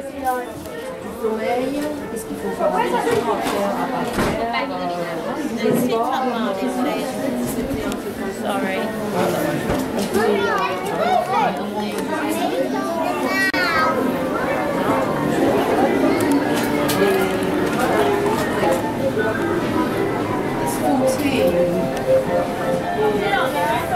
Du sommeil, qu'est-ce qu'il faut faire à sports, Sorry. It's 14.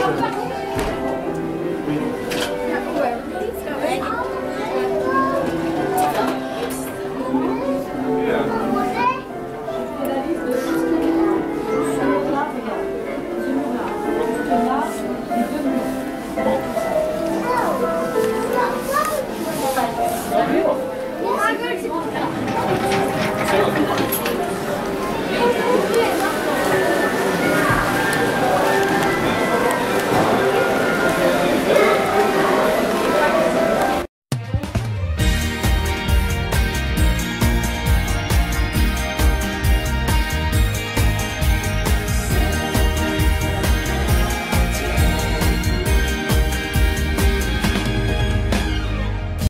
emotions.